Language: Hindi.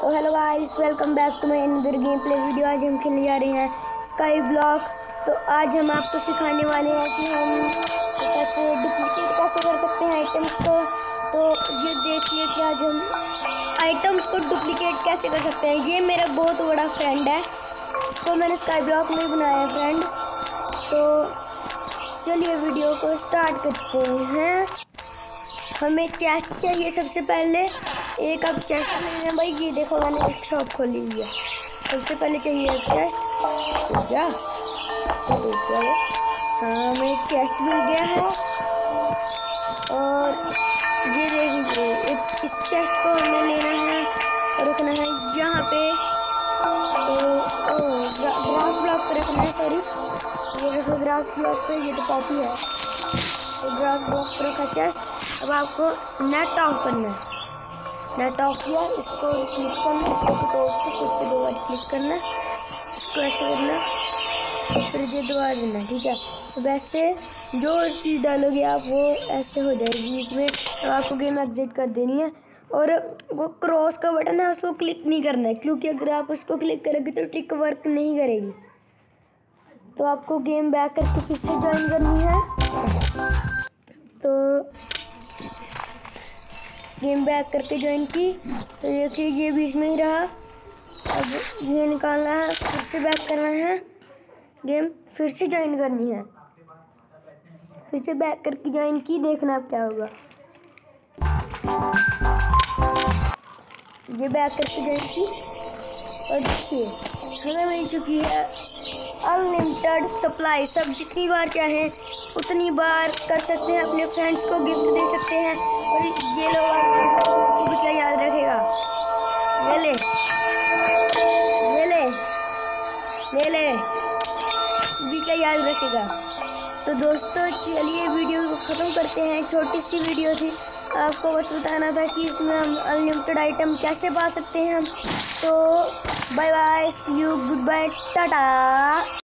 तो hello guys welcome back to my another game play video आज हम खेलने जा रहे हैं स्काई ब्लॉक तो आज हम आपको सिखाने वाले हैं कि हम कैसे डुप्लीकेट कैसे कर सकते हैं आइटम्स को। तो ये देखिए कि आज हम आइटम्स को डुप्लीकेट कैसे कर सकते हैं। ये मेरा बहुत बड़ा फ्रेंड है। इसको मैंने स्काई ब्लॉक में बनाया फ्रेंड तो चलिए वीडियो को स्टार्ट करते हैं। हमें चेस्ट चाहिए सबसे पहले। एक अब चेस्ट लेना भाई, ये देखो मैंने एक शॉप खोली हुई है। सबसे पहले चाहिए चेस्ट क्या तो क्या हाँ हमें चेस्ट मिल गया है। और ये देखिए इस चेस्ट को हमें लेना है और रखना है यहाँ पे। तो ग्रास ब्लॉक पर रखना है सॉरी ये देखो ग्रास ब्लॉक पे ये तो पॉपी है। ग्रास पर रखा चेस्ट अब आपको नेट ऑफ़ करना है। नेट ऑफ़ किया इसको क्लिक करना तो फिर से दो बार क्लिक करना इसको ऐसे करना फिर ये दोबारा देना ठीक है? तो वैसे जो चीज़ डालोगे आप, वो ऐसे हो जाएगी बीच में। अब आपको गेम एग्जिट कर देनी है। और वो क्रॉस का बटन है, उसको क्लिक नहीं करना है। क्योंकि अगर आप उसको क्लिक करोगे तो ट्रिक वर्क नहीं करेगी। तो आपको गेम बैक करके फिर से ज्वाइन करनी है। गेम बैक करके ज्वाइन की। तो देखिए ये बीच में ही रहा। अब ये निकालना है, फिर से बैक करना है। गेम फिर से ज्वाइन करनी है। फिर से बैक करके ज्वाइन की, देखना अब क्या होगा। ये बैक करके ज्वाइन की। और देखिए हमें मिल चुकी है। अनलिमिटेड सप्लाई सब जितनी बार चाहें, उतनी बार कर सकते हैं, अपने फ्रेंड्स को गिफ्ट दे सकते हैं, और ये लोग क्या याद रखेगा? ले ले ले ले ले ले भी क्या याद रखेगा? तो दोस्तों, चलिए वीडियो को ख़त्म करते हैं। छोटी सी वीडियो थी। आपको बस बताना था कि इसमें हम अनलिमिटेड आइटम कैसे पा सकते हैं हम। तो bye bye see you goodbye tata.